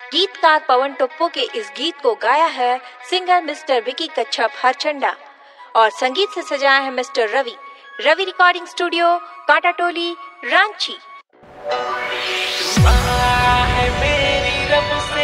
गीतकार पवन टुप्पो के इस गीत को गाया है सिंगर मिस्टर विकी कच्छप हरचंडा। और संगीत से सजाया है mister Ravi. Ravi recording studio, Kata Toli, Ranchi. है मेरी रब से